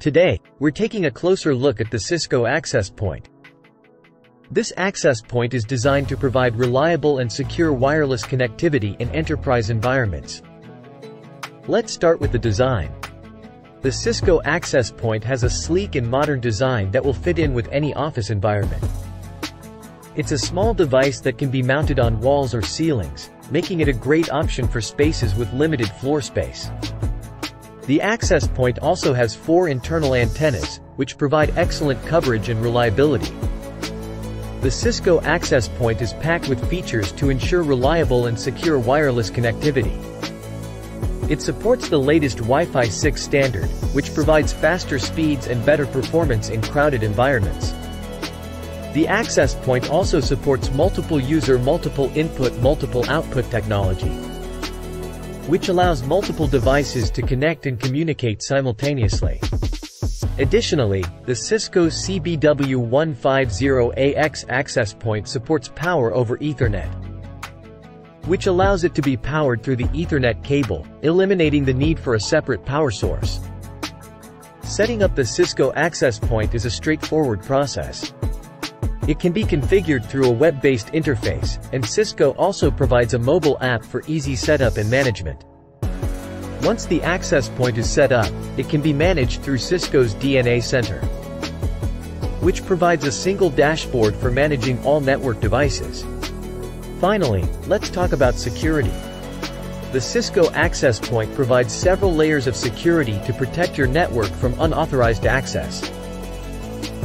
Today, we're taking a closer look at the Cisco Access Point. This access point is designed to provide reliable and secure wireless connectivity in enterprise environments. Let's start with the design. The Cisco Access Point has a sleek and modern design that will fit in with any office environment. It's a small device that can be mounted on walls or ceilings, making it a great option for spaces with limited floor space. The access point also has four internal antennas, which provide excellent coverage and reliability. The Cisco access point is packed with features to ensure reliable and secure wireless connectivity. It supports the latest Wi-Fi 6 standard, which provides faster speeds and better performance in crowded environments. The access point also supports multiple user multiple input multiple output technology, which allows multiple devices to connect and communicate simultaneously. Additionally, the Cisco CBW150AX access point supports power over Ethernet, which allows it to be powered through the Ethernet cable, eliminating the need for a separate power source. Setting up the Cisco access point is a straightforward process. It can be configured through a web-based interface, and Cisco also provides a mobile app for easy setup and management. Once the access point is set up, it can be managed through Cisco's DNA Center, which provides a single dashboard for managing all network devices. Finally, let's talk about security. The Cisco Access Point provides several layers of security to protect your network from unauthorized access.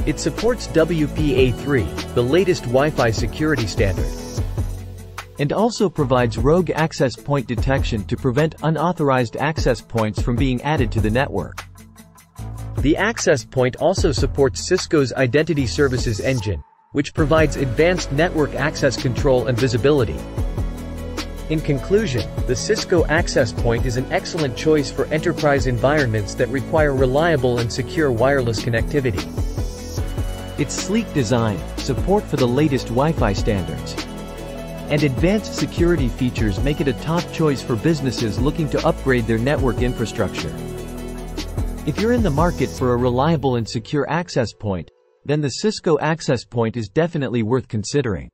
It supports WPA3, the latest Wi-Fi security standard, and also provides rogue access point detection to prevent unauthorized access points from being added to the network. The access point also supports Cisco's Identity Services Engine, which provides advanced network access control and visibility. In conclusion, the Cisco Access Point is an excellent choice for enterprise environments that require reliable and secure wireless connectivity. Its sleek design, support for the latest Wi-Fi standards, and advanced security features make it a top choice for businesses looking to upgrade their network infrastructure. If you're in the market for a reliable and secure access point, then the Cisco Access Point is definitely worth considering.